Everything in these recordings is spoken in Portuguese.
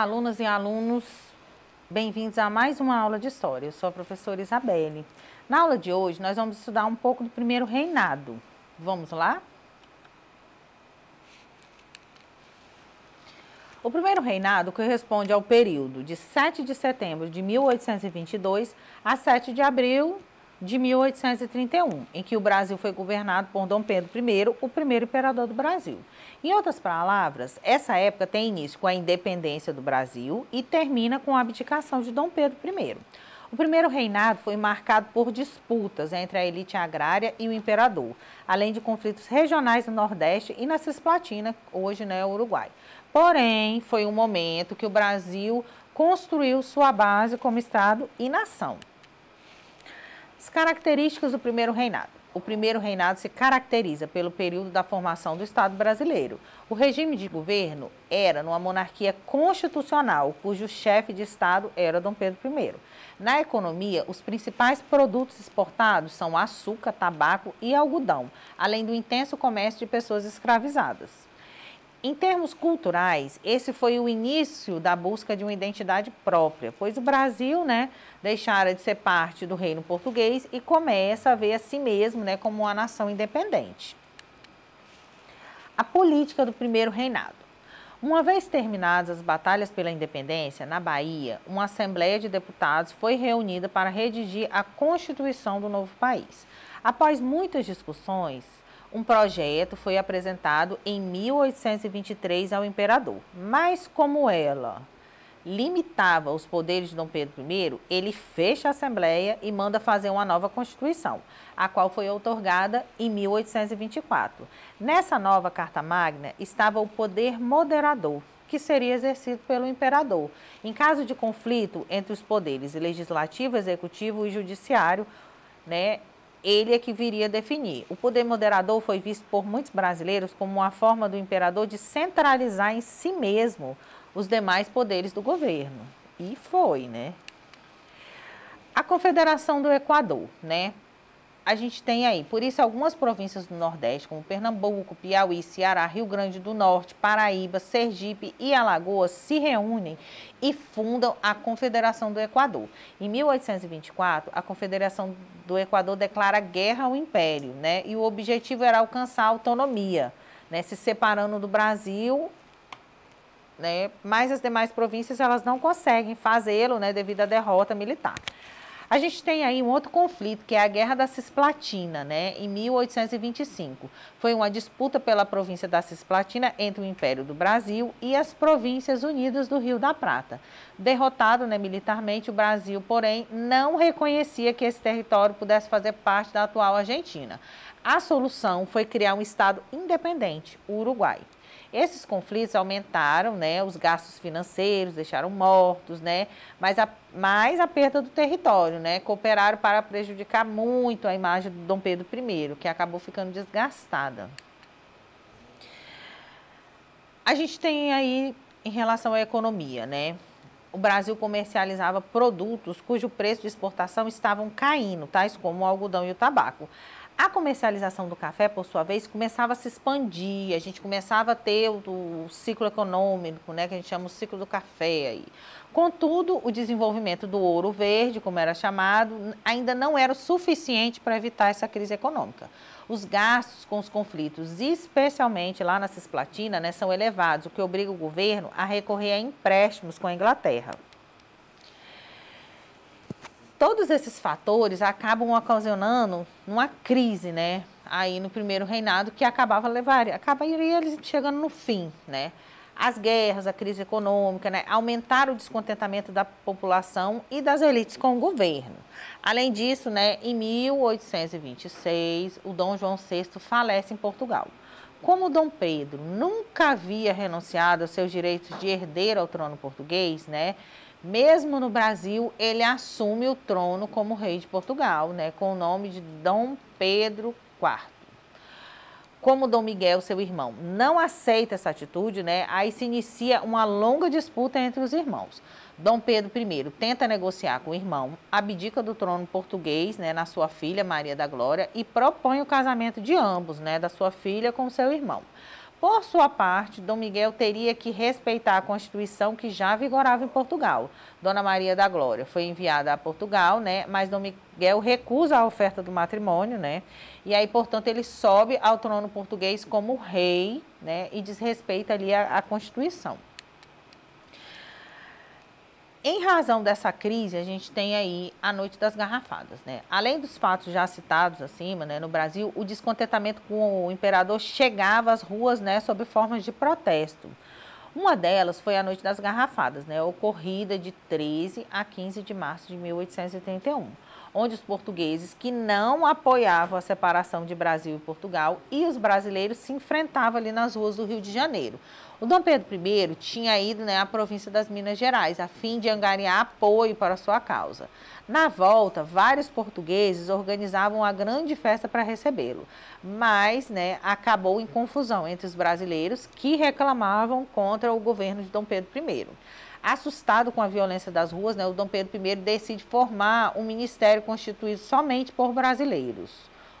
Olá, alunas e alunos, bem-vindos a mais uma aula de História. Eu sou a professora Isabelle. Na aula de hoje, nós vamos estudar um pouco do primeiro reinado. Vamos lá? O primeiro reinado corresponde ao período de 7 de setembro de 1822 a 7 de abril de 1831, em que o Brasil foi governado por Dom Pedro I, o primeiro imperador do Brasil. Em outras palavras, essa época tem início com a independência do Brasil e termina com a abdicação de Dom Pedro I. O primeiro reinado foi marcado por disputas entre a elite agrária e o imperador, além de conflitos regionais no Nordeste e na Cisplatina, hoje né, Uruguai. Porém, foi um momento que o Brasil construiu sua base como Estado e nação. As características do primeiro reinado. O primeiro reinado se caracteriza pelo período da formação do Estado brasileiro. O regime de governo era numa monarquia constitucional, cujo chefe de Estado era Dom Pedro I. Na economia, os principais produtos exportados são açúcar, tabaco e algodão, além do intenso comércio de pessoas escravizadas. Em termos culturais, esse foi o início da busca de uma identidade própria, pois o Brasil, né, deixara de ser parte do reino português e começa a ver a si mesmo, né, como uma nação independente. A política do primeiro reinado. Uma vez terminadas as batalhas pela independência, na Bahia, uma Assembleia de Deputados foi reunida para redigir a Constituição do novo país. Após muitas discussões, um projeto foi apresentado em 1823 ao imperador, mas como ela limitava os poderes de Dom Pedro I, ele fecha a Assembleia e manda fazer uma nova Constituição, a qual foi outorgada em 1824. Nessa nova Carta Magna estava o poder moderador, que seria exercido pelo imperador. Em caso de conflito entre os poderes legislativo, executivo e judiciário, né, ele é que viria definir. O poder moderador foi visto por muitos brasileiros como uma forma do imperador de centralizar em si mesmo os demais poderes do governo. E foi, né? A Confederação do Equador, né? A gente tem aí, por isso, algumas províncias do Nordeste, como Pernambuco, Piauí, Ceará, Rio Grande do Norte, Paraíba, Sergipe e Alagoas, se reúnem e fundam a Confederação do Equador. Em 1824, a Confederação do Equador declara guerra ao Império, né? E o objetivo era alcançar a autonomia, né? Se separando do Brasil né? Mas as demais províncias elas não conseguem fazê-lo, né, devido à derrota militar. A gente tem aí um outro conflito, que é a Guerra da Cisplatina, né, em 1825. Foi uma disputa pela província da Cisplatina entre o Império do Brasil e as Províncias Unidas do Rio da Prata. Derrotado né, militarmente, o Brasil, porém, não reconhecia que esse território pudesse fazer parte da atual Argentina. A solução foi criar um Estado independente, o Uruguai. Esses conflitos aumentaram né, os gastos financeiros, deixaram mortos, né, mas a, mais a perda do território, né, cooperaram para prejudicar muito a imagem do Dom Pedro I, que acabou ficando desgastada. A gente tem aí, em relação à economia, né, o Brasil comercializava produtos cujo preço de exportação estavam caindo, tais como o algodão e o tabaco. A comercialização do café, por sua vez, começava a se expandir, a gente começava a ter o, o, ciclo econômico, né, que a gente chama o ciclo do café aí. Contudo, o desenvolvimento do ouro verde, como era chamado, ainda não era o suficiente para evitar essa crise econômica. Os gastos com os conflitos, especialmente lá na Cisplatina, né, são elevados, o que obriga o governo a recorrer a empréstimos com a Inglaterra todos esses fatores acabam ocasionando uma crise, né? Aí no primeiro reinado que acabava levar, acabaria eles chegando no fim, né? As guerras, a crise econômica, né? aumentaram o descontentamento da população e das elites com o governo. Além disso, né, em 1826, o Dom João VI falece em Portugal. Como Dom Pedro nunca havia renunciado aos seus direitos de herdeiro ao trono português, né, mesmo no Brasil, ele assume o trono como rei de Portugal, né, com o nome de Dom Pedro IV. Como Dom Miguel, seu irmão, não aceita essa atitude, né, aí se inicia uma longa disputa entre os irmãos. Dom Pedro I tenta negociar com o irmão, abdica do trono português, né, na sua filha Maria da Glória e propõe o casamento de ambos, né, da sua filha com seu irmão. Por sua parte, Dom Miguel teria que respeitar a Constituição que já vigorava em Portugal. Dona Maria da Glória foi enviada a Portugal, né? Mas Dom Miguel recusa a oferta do matrimônio, né? E aí, portanto, ele sobe ao trono português como rei, né? E desrespeita ali a, a Constituição. Em razão dessa crise, a gente tem aí a Noite das Garrafadas, né? Além dos fatos já citados acima, né, no Brasil, o descontentamento com o imperador chegava às ruas, né, sob formas de protesto. Uma delas foi a Noite das Garrafadas, né, ocorrida de 13 a 15 de março de 1831 onde os portugueses que não apoiavam a separação de Brasil e Portugal e os brasileiros se enfrentavam ali nas ruas do Rio de Janeiro. O Dom Pedro I tinha ido né, à província das Minas Gerais a fim de angariar apoio para sua causa. Na volta, vários portugueses organizavam uma grande festa para recebê-lo, mas né, acabou em confusão entre os brasileiros que reclamavam contra o governo de Dom Pedro I. Assustado com a violência das ruas, né, o Dom Pedro I decide formar um ministério constituído somente por brasileiros,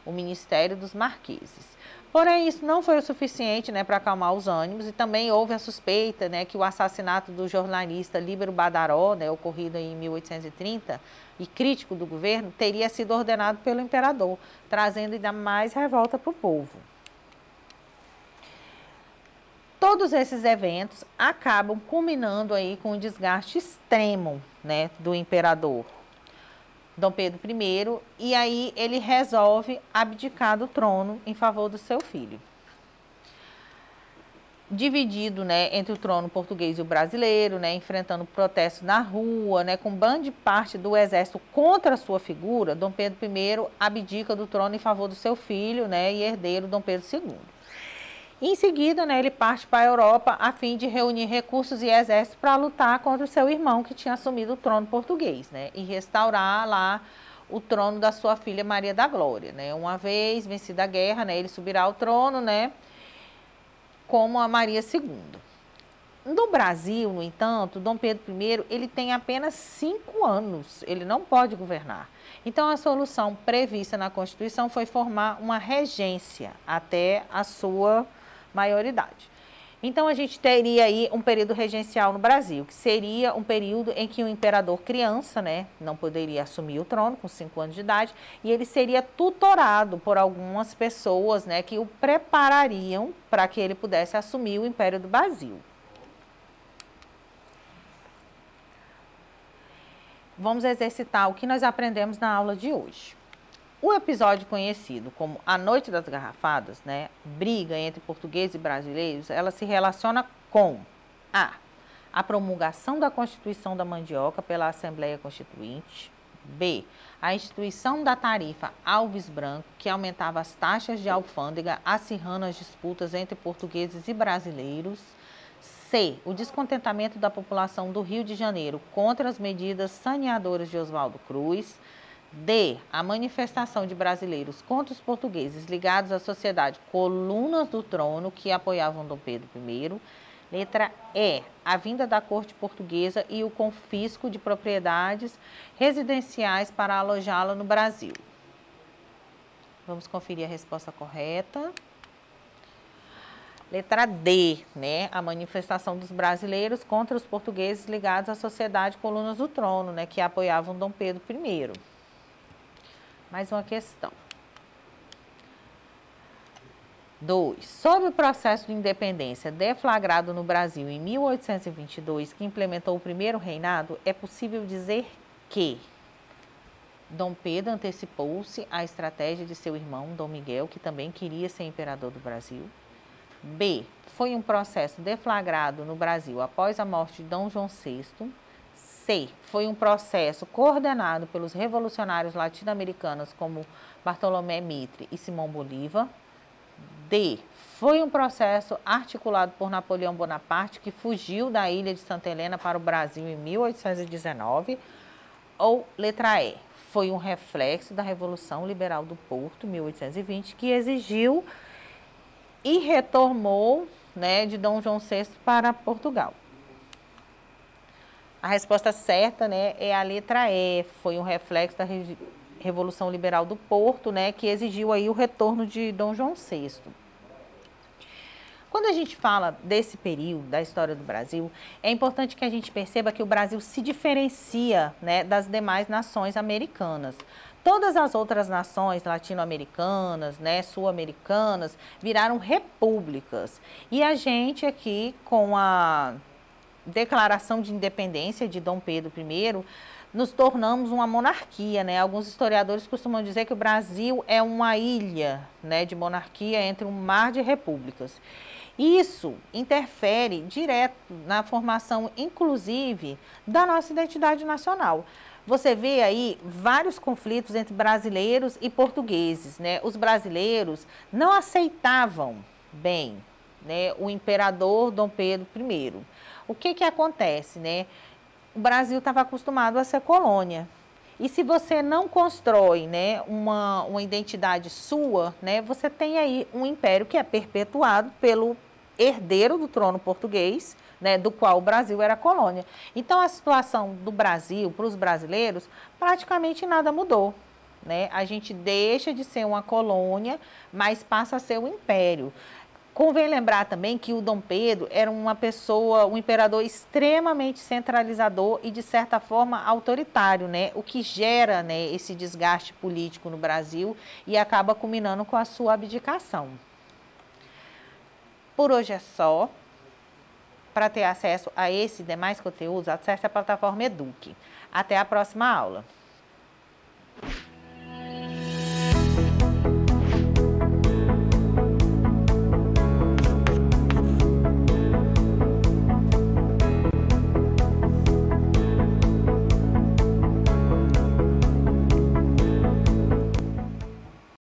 o Ministério dos Marqueses. Porém, isso não foi o suficiente né, para acalmar os ânimos e também houve a suspeita né, que o assassinato do jornalista Líbero Badaró, né, ocorrido em 1830, e crítico do governo, teria sido ordenado pelo imperador, trazendo ainda mais revolta para o povo. Todos esses eventos acabam culminando aí com o desgaste extremo né, do imperador Dom Pedro I, e aí ele resolve abdicar do trono em favor do seu filho. Dividido né, entre o trono português e o brasileiro, né, enfrentando protestos na rua, né, com grande parte do exército contra a sua figura, Dom Pedro I abdica do trono em favor do seu filho né, e herdeiro Dom Pedro II. Em seguida, né, ele parte para a Europa a fim de reunir recursos e exército para lutar contra o seu irmão que tinha assumido o trono português, né, e restaurar lá o trono da sua filha Maria da Glória, né. Uma vez vencida a guerra, né, ele subirá ao trono, né, como a Maria II. No Brasil, no entanto, Dom Pedro I ele tem apenas cinco anos, ele não pode governar. Então, a solução prevista na Constituição foi formar uma regência até a sua maioridade. Então, a gente teria aí um período regencial no Brasil, que seria um período em que o imperador criança, né, não poderia assumir o trono com 5 anos de idade, e ele seria tutorado por algumas pessoas, né, que o preparariam para que ele pudesse assumir o Império do Brasil. Vamos exercitar o que nós aprendemos na aula de hoje. O episódio conhecido como A Noite das Garrafadas, né, briga entre portugueses e brasileiros, ela se relaciona com a a promulgação da Constituição da Mandioca pela Assembleia Constituinte, B. A instituição da tarifa Alves Branco, que aumentava as taxas de alfândega, acirrando as disputas entre portugueses e brasileiros. C. O descontentamento da população do Rio de Janeiro contra as medidas saneadoras de Oswaldo Cruz. D. A manifestação de brasileiros contra os portugueses ligados à sociedade Colunas do Trono que apoiavam Dom Pedro I. Letra E. A vinda da corte portuguesa e o confisco de propriedades residenciais para alojá-la no Brasil. Vamos conferir a resposta correta. Letra D, né? A manifestação dos brasileiros contra os portugueses ligados à sociedade Colunas do Trono, né? Que apoiavam Dom Pedro I. Mais uma questão. 2. Sobre o processo de independência deflagrado no Brasil em 1822, que implementou o primeiro reinado, é possível dizer que Dom Pedro antecipou-se à estratégia de seu irmão, Dom Miguel, que também queria ser imperador do Brasil. B. Foi um processo deflagrado no Brasil após a morte de Dom João VI. C. Foi um processo coordenado pelos revolucionários latino-americanos como Bartolomé Mitre e Simão Bolívar. D. Foi um processo articulado por Napoleão Bonaparte, que fugiu da ilha de Santa Helena para o Brasil em 1819. Ou letra E. Foi um reflexo da Revolução Liberal do Porto, 1820, que exigiu e retornou né, de Dom João VI para Portugal. A resposta certa, né, é a letra E. Foi um reflexo da Revolução Liberal do Porto, né, que exigiu aí o retorno de Dom João VI. Quando a gente fala desse período da história do Brasil, é importante que a gente perceba que o Brasil se diferencia né, das demais nações americanas. Todas as outras nações latino-americanas, né, sul-americanas, viraram repúblicas. E a gente aqui, com a declaração de independência de Dom Pedro I, nos tornamos uma monarquia, né? Alguns historiadores costumam dizer que o Brasil é uma ilha, né, de monarquia entre um mar de repúblicas. Isso interfere direto na formação, inclusive, da nossa identidade nacional. Você vê aí vários conflitos entre brasileiros e portugueses, né? Os brasileiros não aceitavam bem, né, o imperador Dom Pedro I. O que que acontece, né? o Brasil estava acostumado a ser colônia. E se você não constrói né, uma, uma identidade sua, né, você tem aí um império que é perpetuado pelo herdeiro do trono português, né, do qual o Brasil era colônia. Então, a situação do Brasil para os brasileiros, praticamente nada mudou. Né? A gente deixa de ser uma colônia, mas passa a ser um império. Convém lembrar também que o Dom Pedro era uma pessoa, um imperador extremamente centralizador e, de certa forma, autoritário, né? o que gera né, esse desgaste político no Brasil e acaba culminando com a sua abdicação. Por hoje é só. Para ter acesso a esse e demais conteúdos, acesse a plataforma Eduque. Até a próxima aula.